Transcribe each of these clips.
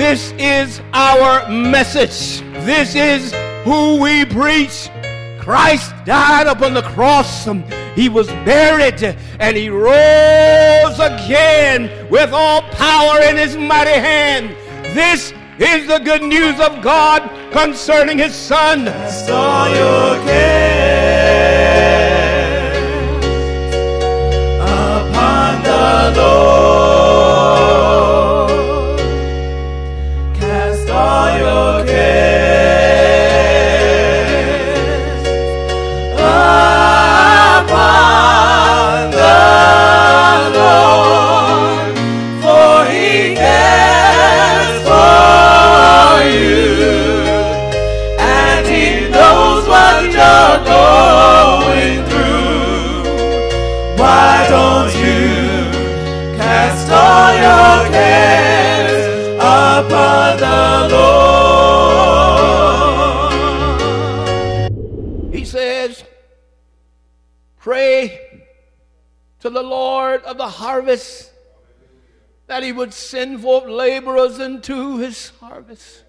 This is our message. This is who we preach. Christ died upon the cross. He was buried and he rose again with all power in his mighty hand. This is the good news of God concerning his son. Of the harvest that he would send forth laborers into his harvest.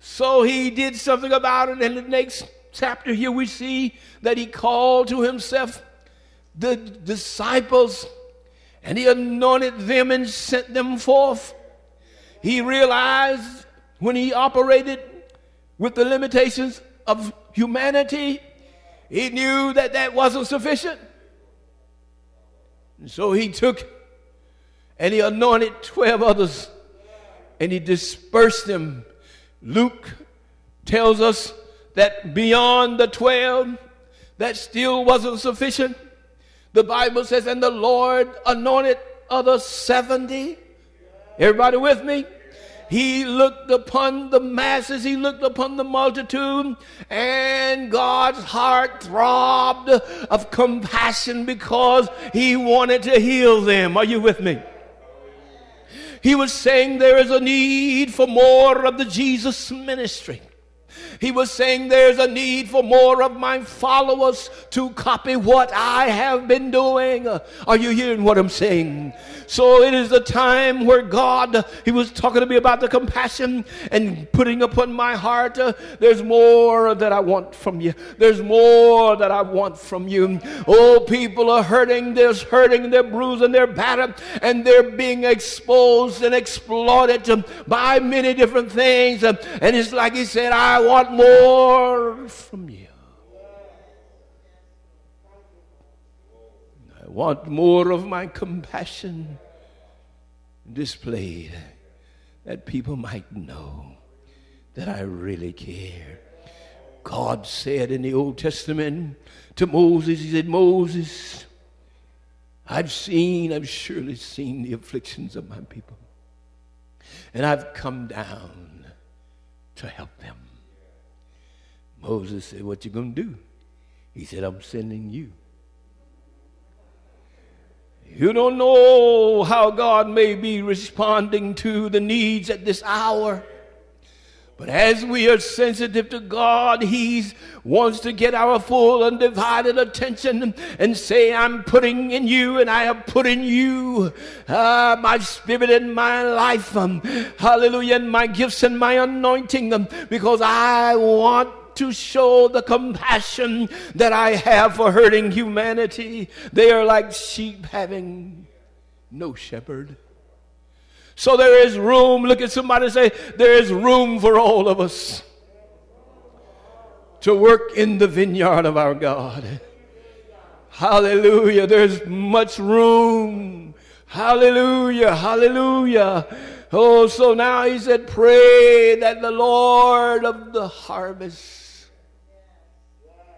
So he did something about it. In the next chapter, here we see that he called to himself the disciples and he anointed them and sent them forth. He realized when he operated with the limitations of humanity, he knew that that wasn't sufficient. And so he took and he anointed 12 others and he dispersed them. Luke tells us that beyond the 12, that still wasn't sufficient. The Bible says, and the Lord anointed other 70. Everybody with me? He looked upon the masses, he looked upon the multitude, and God's heart throbbed of compassion because he wanted to heal them. Are you with me? He was saying there is a need for more of the Jesus ministry. He was saying there's a need for more of my followers to copy what I have been doing. Are you hearing what I'm saying? So it is the time where God, He was talking to me about the compassion and putting upon my heart, uh, there's more that I want from you. There's more that I want from you. Oh, people are hurting, they're hurting, they're bruising, they're battered, and they're being exposed and exploited by many different things. And it's like He said, I want more from you. I want more of my compassion displayed that people might know that I really care. God said in the Old Testament to Moses, He said, Moses, I've seen, I've surely seen the afflictions of my people, and I've come down to help them. Moses said, What you gonna do? He said, I'm sending you. You don't know how God may be responding to the needs at this hour. But as we are sensitive to God, He wants to get our full undivided attention and say, I'm putting in you and I have put in you uh, my spirit and my life. Um, hallelujah. And my gifts and my anointing um, because I want to show the compassion that I have for hurting humanity. They are like sheep having no shepherd. So there is room. Look at somebody say, There is room for all of us to work in the vineyard of our God. Hallelujah. There's much room. Hallelujah. Hallelujah. Oh, so now he said, Pray that the Lord of the harvest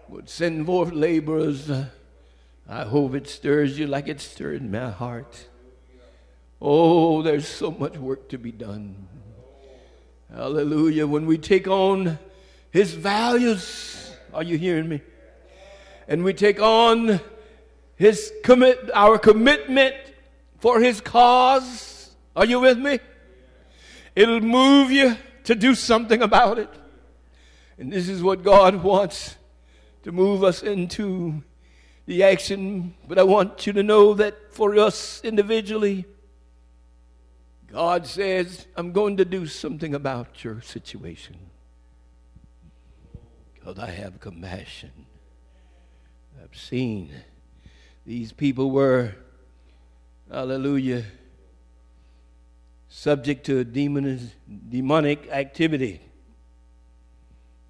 would send forth laborers. I hope it stirs you like it stirred my heart. Oh, there's so much work to be done. Hallelujah. When we take on His values, are you hearing me? And we take on His commit, our commitment for His cause. Are you with me? It'll move you to do something about it. And this is what God wants to move us into the action. But I want you to know that for us individually, God says, I'm going to do something about your situation because I have compassion. I've seen these people were, hallelujah, subject to demon, demonic activity.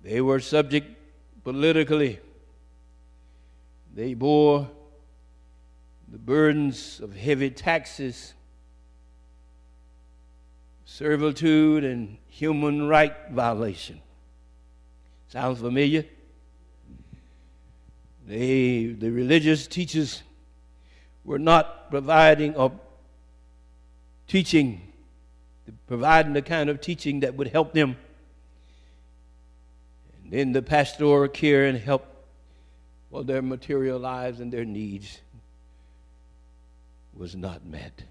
They were subject politically. They bore the burdens of heavy taxes, servitude, and human right violation. Sounds familiar? They, the religious teachers were not providing or teaching, providing the kind of teaching that would help them. And then the pastoral care and help well, their material lives and their needs was not met.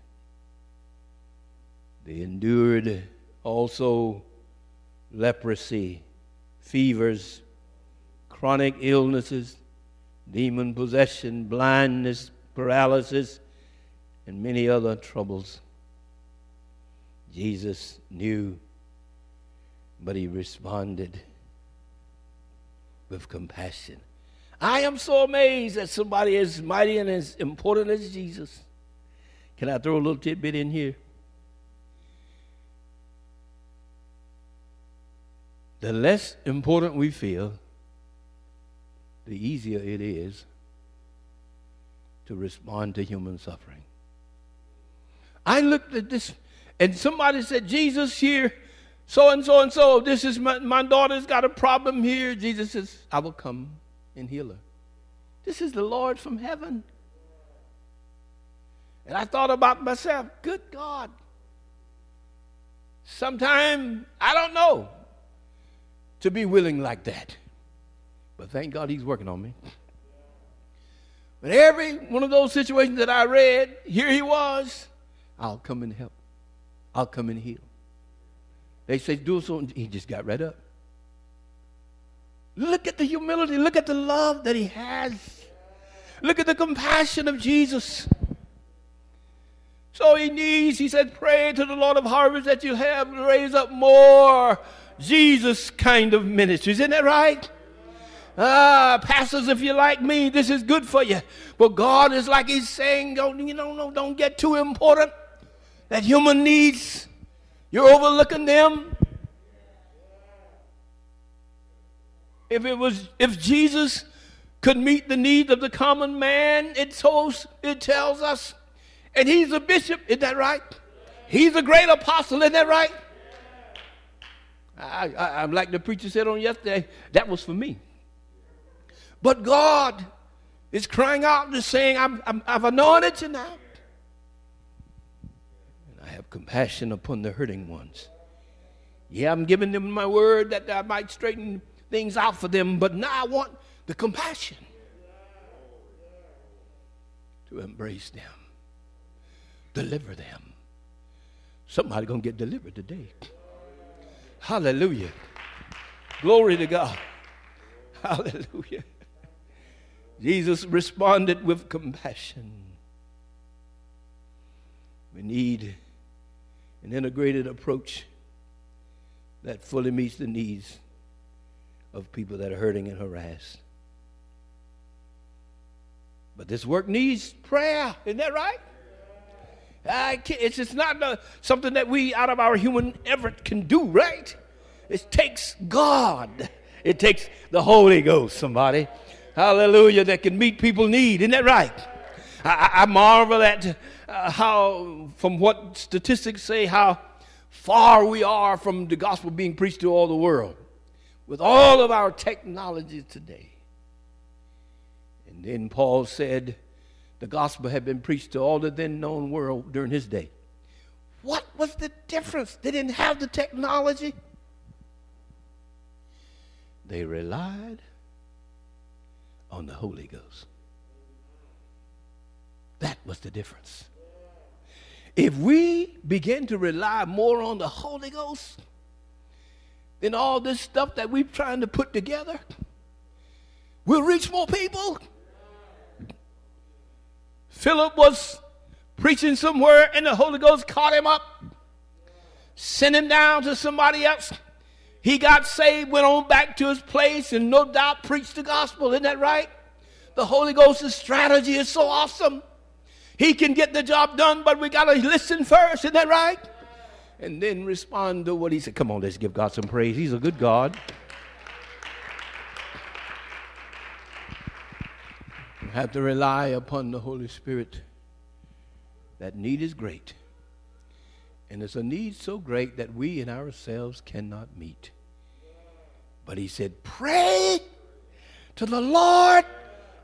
They endured also leprosy, fevers, chronic illnesses, demon possession, blindness, paralysis, and many other troubles. Jesus knew, but he responded with compassion. I am so amazed that somebody as mighty and as important as Jesus. Can I throw a little tidbit in here? The less important we feel, the easier it is to respond to human suffering. I looked at this, and somebody said, Jesus here, so and so and so, this is my, my daughter's got a problem here. Jesus says, I will come and heal her. This is the Lord from heaven. And I thought about myself, good God. Sometime, I don't know, to be willing like that. But thank God he's working on me. But every one of those situations that I read, here he was. I'll come and help. I'll come and heal. They say, do so. He just got right up. Look at the humility. Look at the love that he has. Look at the compassion of Jesus. So he needs, he said, pray to the Lord of harvest that you have raise up more Jesus kind of ministries. Isn't that right? Ah, pastors, if you're like me, this is good for you. But God is like He's saying, don't, you know, no, don't get too important. That human needs, you're overlooking them. If it was, if Jesus could meet the needs of the common man, it tells, it tells us, and he's a bishop, is that right? He's a great apostle, isn't that right? I, I, I'm like the preacher said on yesterday, that was for me. But God is crying out and saying, I'm, I'm, I've anointed you now. I have compassion upon the hurting ones. Yeah, I'm giving them my word that I might straighten things out for them, but now I want the compassion to embrace them, deliver them. Somebody gonna get delivered today. Hallelujah. Glory to God. Hallelujah. Jesus responded with compassion. We need an integrated approach that fully meets the needs of people that are hurting and harassed. But this work needs prayer. Isn't that right? it's just not uh, something that we, out of our human effort, can do, right? It takes God. It takes the Holy Ghost, somebody hallelujah, that can meet people need. Isn't that right? I, I marvel at uh, how, from what statistics say, how far we are from the gospel being preached to all the world with all of our technology today. And then Paul said the gospel had been preached to all the then known world during his day. What was the difference? They didn't have the technology. They relied on the Holy Ghost. That was the difference. If we begin to rely more on the Holy Ghost than all this stuff that we're trying to put together, we'll reach more people. Philip was preaching somewhere and the Holy Ghost caught him up sent him down to somebody else. He got saved, went on back to his place, and no doubt preached the gospel. Isn't that right? The Holy Ghost's strategy is so awesome. He can get the job done, but we got to listen first. Isn't that right? And then respond to what he said. Come on, let's give God some praise. He's a good God. You have to rely upon the Holy Spirit. That need is great. And it's a need so great that we in ourselves cannot meet. But he said, Pray to the Lord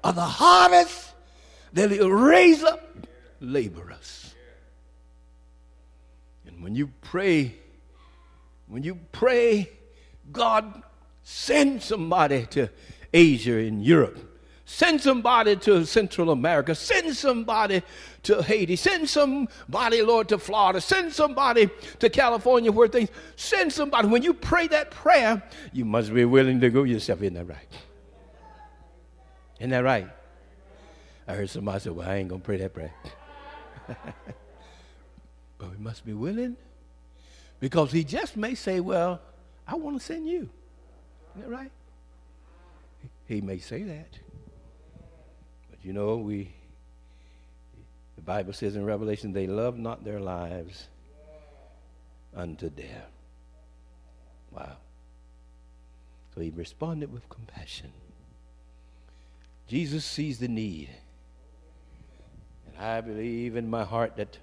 of the harvest that he'll raise up laborers. And when you pray, when you pray, God send somebody to Asia and Europe Send somebody to Central America. Send somebody to Haiti. Send somebody, Lord, to Florida. Send somebody to California where things. Send somebody. When you pray that prayer, you must be willing to go yourself. Isn't that right? Isn't that right? I heard somebody say, Well, I ain't going to pray that prayer. but we must be willing because he just may say, Well, I want to send you. Isn't that right? He may say that. But you know, we the Bible says in Revelation, they love not their lives unto death. Wow. So he responded with compassion. Jesus sees the need. And I believe in my heart that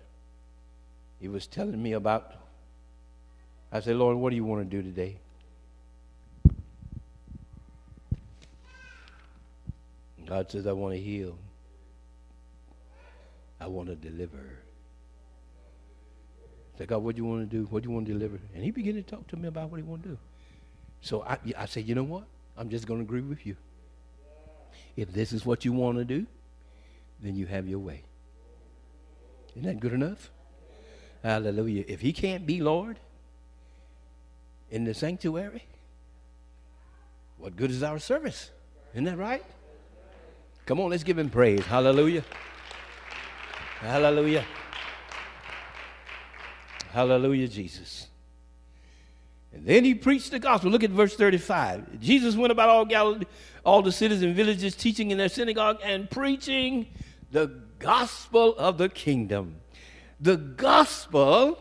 he was telling me about. I said, Lord, what do you want to do today? God says, I want to heal. I want to deliver. I said, God, what do you want to do? What do you want to deliver? And he began to talk to me about what he want to do. So I, I said, you know what? I'm just going to agree with you. If this is what you want to do, then you have your way. Isn't that good enough? Hallelujah. If he can't be Lord in the sanctuary, what good is our service? Isn't that right? Come on, let's give him praise. Hallelujah. Hallelujah. Hallelujah, Jesus. And then he preached the gospel. Look at verse 35. Jesus went about all Galilee, all the cities and villages, teaching in their synagogue and preaching the gospel of the kingdom. The gospel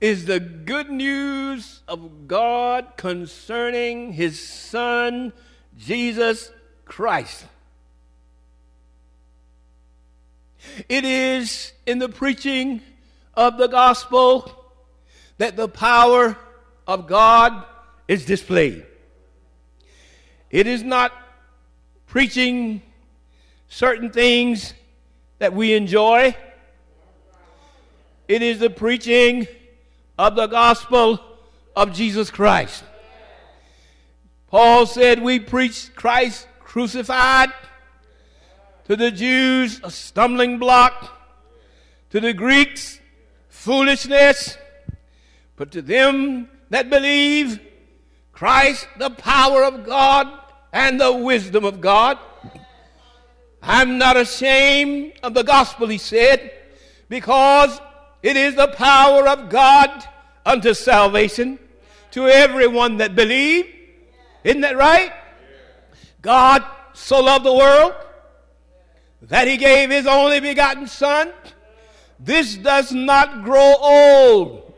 is the good news of God concerning his son Jesus Christ. It is in the preaching of the gospel that the power of God is displayed. It is not preaching certain things that we enjoy. It is the preaching of the gospel of Jesus Christ. Paul said, We preach Christ crucified. To the Jews, a stumbling block. To the Greeks, foolishness. But to them that believe, Christ, the power of God and the wisdom of God. I'm not ashamed of the gospel, he said, because it is the power of God unto salvation to everyone that believe isn't that right? God so loved the world that he gave his only begotten Son. This does not grow old.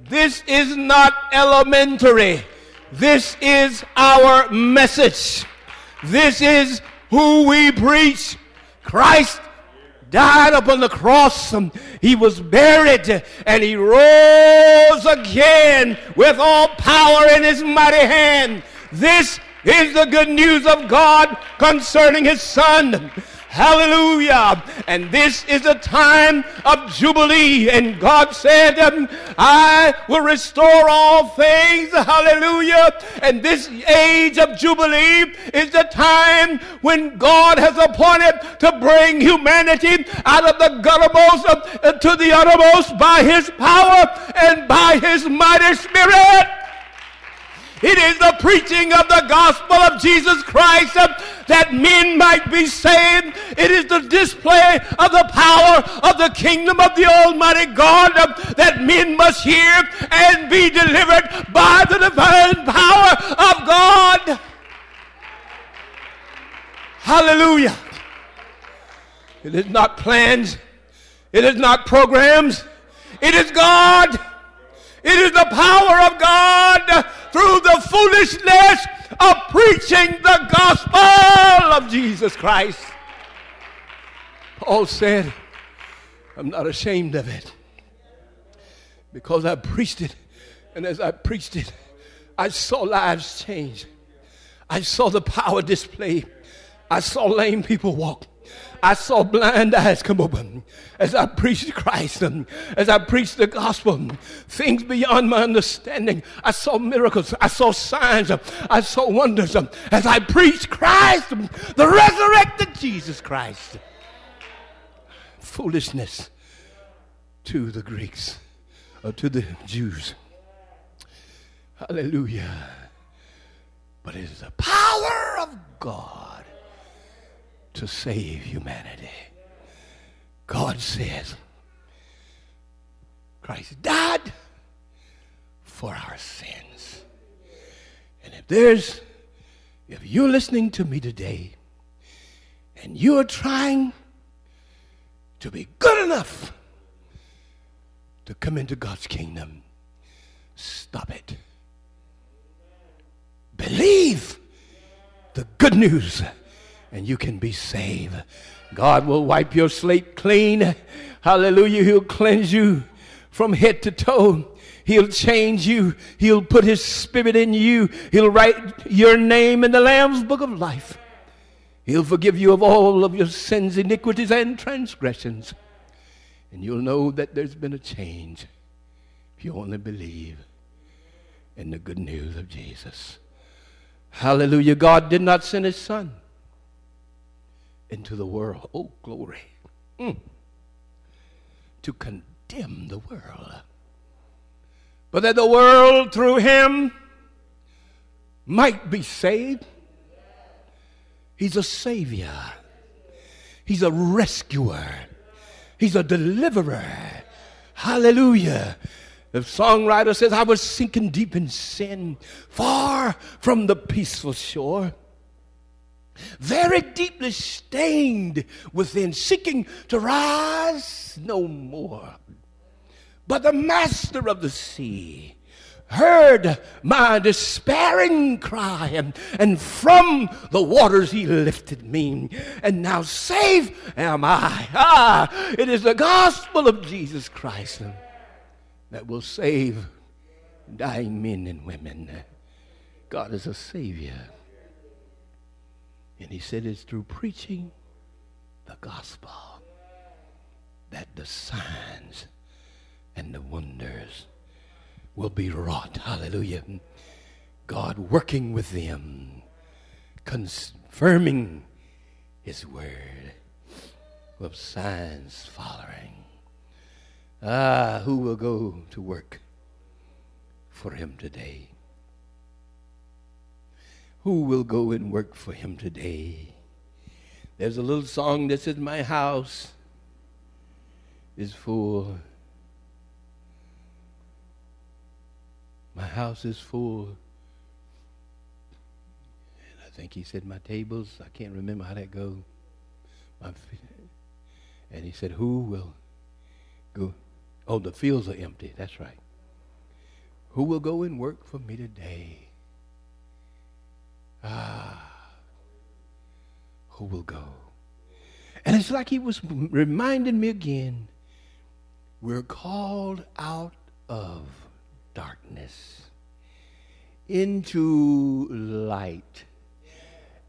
This is not elementary. This is our message. This is who we preach. Christ died upon the cross. He was buried and he rose again with all power in his mighty hand. This is the good news of God concerning his son. Hallelujah. And this is a time of jubilee. And God said, um, I will restore all things. Hallelujah. And this age of jubilee is the time when God has appointed to bring humanity out of the guttermost uh, to the uttermost by his power and by his mighty spirit. It is the preaching of the gospel of Jesus Christ uh, that men might be saved. It is the display of the power of the kingdom of the Almighty God uh, that men must hear and be delivered by the divine power of God. Hallelujah. It is not plans. It is not programs. It is God. It is the power of God through the foolishness of preaching the gospel of Jesus Christ. Paul said, I'm not ashamed of it because I preached it. And as I preached it, I saw lives change. I saw the power displayed. I saw lame people walk. I saw blind eyes come open as I preached Christ, and as I preached the gospel, things beyond my understanding. I saw miracles, I saw signs, I saw wonders as I preached Christ, the resurrected Jesus Christ. Foolishness to the Greeks, or to the Jews. Hallelujah. But it is the power of God to save humanity. God says, Christ died for our sins. And if there's, if you're listening to me today and you're trying to be good enough to come into God's kingdom, stop it. Believe the good news and you can be saved. God will wipe your slate clean. Hallelujah. He'll cleanse you from head to toe. He'll change you. He'll put his spirit in you. He'll write your name in the Lamb's book of life. He'll forgive you of all of your sins, iniquities, and transgressions. And you'll know that there's been a change if you only believe in the good news of Jesus. Hallelujah. God did not send his son into the world. Oh, glory. Mm. To condemn the world. But that the world through him might be saved. He's a savior. He's a rescuer. He's a deliverer. Hallelujah. The songwriter says, I was sinking deep in sin, far from the peaceful shore very deeply stained within, seeking to rise no more. But the master of the sea heard my despairing cry, and, from the waters he lifted me, and now safe am I. Ah, it is the gospel of Jesus Christ that will save dying men and women. God is a Savior. And he said it's through preaching the gospel that the signs and the wonders will be wrought. Hallelujah. God working with them, confirming his word with signs following. Ah, who will go to work for him today? Who will go and work for him today? There's a little song that says, My house is full. My house is full. And I think he said, My tables, I can't remember how that goes. and he said, Who will go? Oh, the fields are empty. That's right. Who will go and work for me today? Ah, who will go? And it's like he was reminding me again we're called out of darkness into light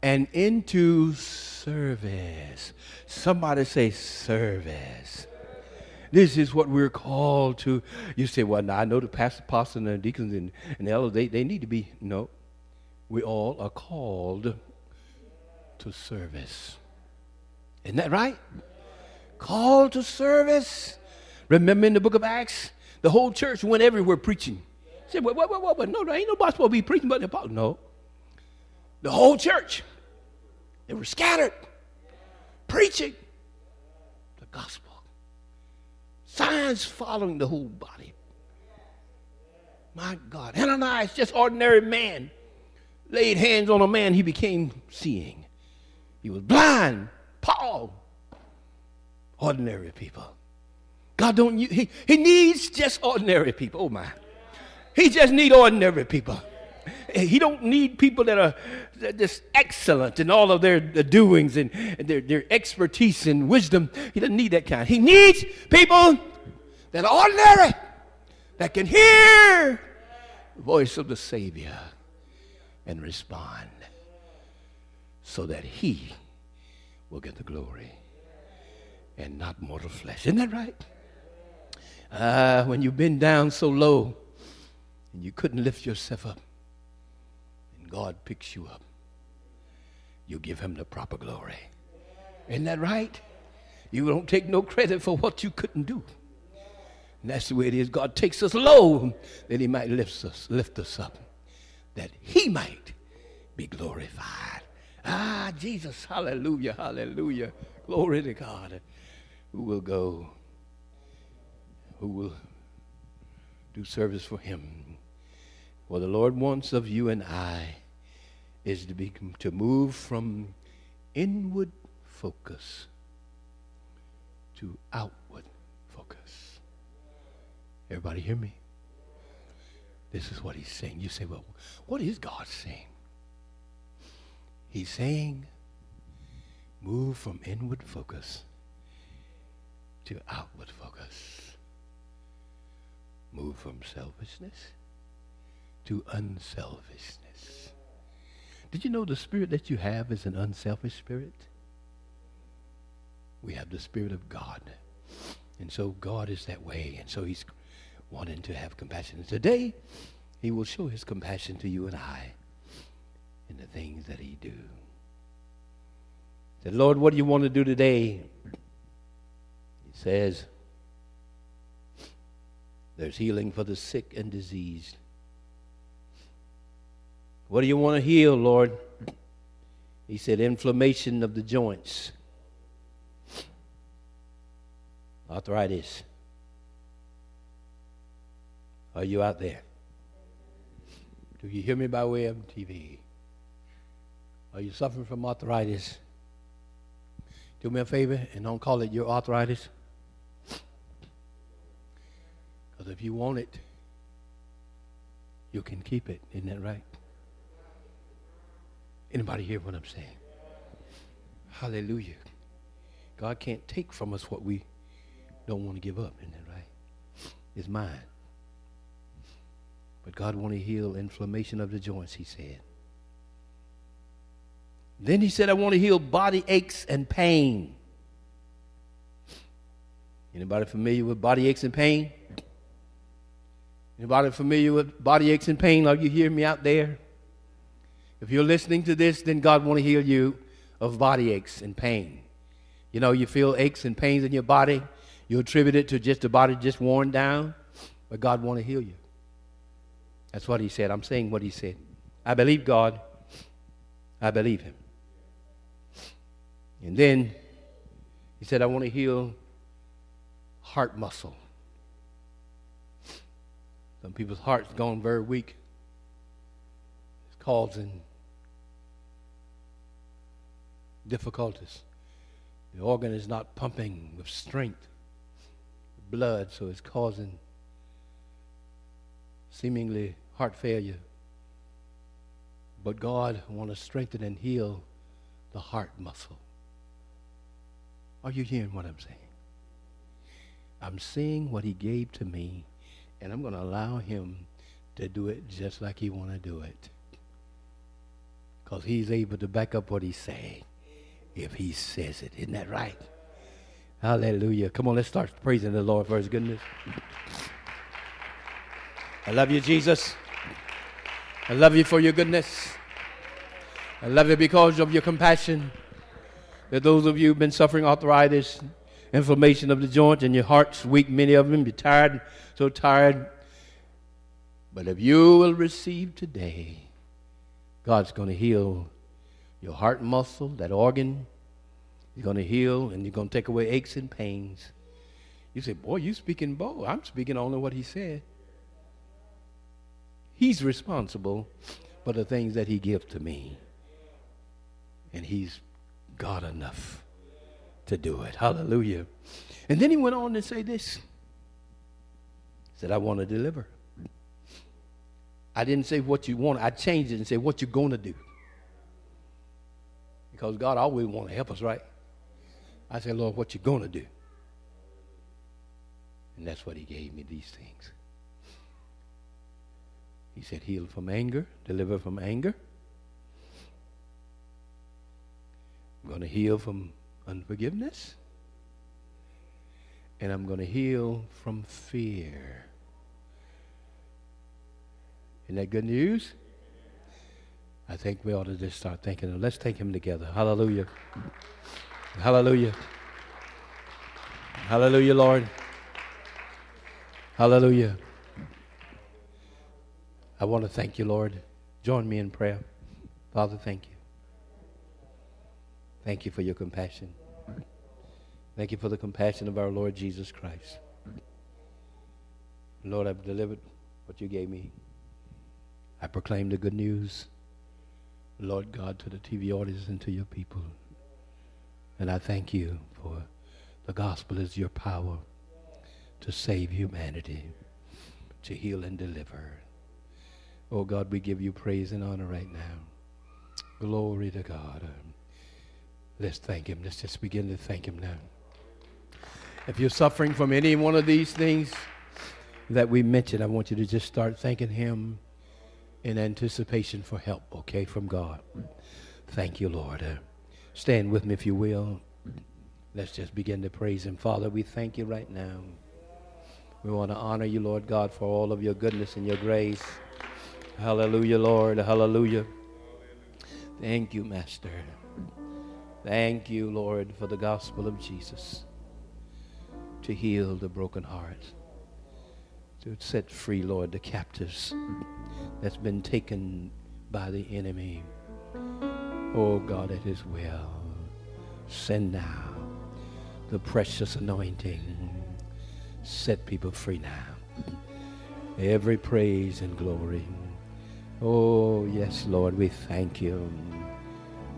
and into service. Somebody say service. This is what we're called to. You say, well, now I know the pastor, pastor, and the deacons and, and the elders, they, they need to be. No, we all are called to service. Isn't that right? Called to service. Remember in the book of Acts, the whole church went everywhere preaching. Say, "What? well, well, well, no, there ain't nobody supposed to be preaching but the apostle. No. The whole church. They were scattered, preaching the gospel. Signs following the whole body. My God. Ananias, just ordinary man, laid hands on a man, he became seeing. He was blind. Paul, ordinary people. God don't he, he needs just ordinary people. Oh my. He just need ordinary people. He don't need people that are just excellent in all of their, doings and their, their expertise and wisdom. He doesn't need that kind. He needs people that are ordinary, that can hear the voice of the Savior and respond so that he will get the glory and not mortal flesh. Isn't that right? Uh, when you've been down so low and you couldn't lift yourself up, and God picks you up, you give him the proper glory. Isn't that right? You don't take no credit for what you couldn't do. And that's the way it is. God takes us low that he might lift us, lift us up, that he might be glorified. Ah, Jesus, hallelujah, hallelujah. Glory to God. Who will go? Who will do service for him? What the Lord wants of you and I is to be to move from inward focus to outward focus. Everybody hear me? This is what he's saying. You say, well, what is God saying? He's saying, move from inward focus to outward focus. Move from selfishness to unselfishness. Did you know the spirit that you have is an unselfish spirit? We have the spirit of God. And so God is that way. And so he's wanting to have compassion. Today, he will show his compassion to you and I in the things that he do. He Said, Lord, what do you want to do today? He says, there's healing for the sick and diseased. What do you want to heal, Lord? He said, inflammation of the joints, arthritis. Are you out there? Do you hear me by way of TV? Are you suffering from arthritis? Do me a favor and don't call it your arthritis. Because if you want it, you can keep it. Isn't that right? Anybody hear what I'm saying? Hallelujah. God can't take from us what we don't want to give up. Isn't that right? It's mine. But God want to heal inflammation of the joints, he said. Then he said, I want to heal body aches and pain. Anybody familiar with body aches and pain? Anybody familiar with body aches and pain? Are you hearing me out there? If you're listening to this, then God want to heal you of body aches and pain. You know, you feel aches and pains in your body. You attribute it to just the body just worn down, but God want to heal you. That's what he said. I'm saying what he said. I believe God. I believe him. And then he said, I want to heal heart muscle. Some people's hearts gone very weak. It's causing difficulties. The organ is not pumping with strength, blood, so it's causing seemingly heart failure. But God wants to strengthen and heal the heart muscle. Are you hearing what I'm saying? I'm seeing what he gave to me, and I'm going to allow him to do it just like he want to do it. Because he's able to back up what he's saying if he says it. Isn't that right? Hallelujah. Come on, let's start praising the Lord for his goodness. I love you, Jesus. I love you for your goodness. I love you because of your compassion that those of you who've been suffering arthritis, inflammation of the joints, and your heart's weak, many of them, you're tired, so tired. But if you will receive today, God's going to heal your heart muscle, that organ. He's going to heal and you're going to take away aches and pains. You say, Boy, you speaking bold. I'm speaking only what He said. He's responsible for the things that He gives to me. And He's God enough to do it. Hallelujah. And then He went on to say this. He said, I want to deliver. I didn't say what you want. I changed it and said what you're going to do. Because God always want to help us, right? I said, Lord, what you going to do? And that's what he gave me, these things. He said, heal from anger, deliver from anger. I'm going to heal from unforgiveness. And I'm going to heal from fear. Isn't that good news? I think we ought to just start thinking. Let's take him together. Hallelujah. Hallelujah. Hallelujah, Lord. Hallelujah. I want to thank you, Lord. Join me in prayer. Father, thank you. Thank you for your compassion. Thank you for the compassion of our Lord Jesus Christ. Lord, I've delivered what you gave me. I proclaim the good news, Lord God, to the TV audience and to your people. And I thank you for the gospel is your power to save humanity, to heal and deliver. Oh God, we give you praise and honor right now. Glory to God. Let's thank him. Let's just begin to thank him now. If you're suffering from any one of these things that we mentioned, I want you to just start thanking him in anticipation for help, okay, from God. Thank you, Lord. Uh, stand with me if you will. Let's just begin to praise Him. Father, we thank you right now. We want to honor you, Lord God, for all of your goodness and your grace. Hallelujah, Lord. Hallelujah. Thank you, Master. Thank you, Lord, for the gospel of Jesus to heal the broken heart, to set free, Lord, the captives that's been taken by the enemy. Oh God, it is well. Send now the precious anointing. Set people free now. Every praise and glory. Oh, yes, Lord, we thank you.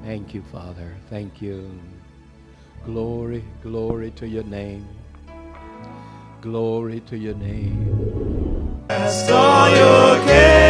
Thank you, Father. Thank you. Glory, glory to your name. Glory to your name. Cast all your cares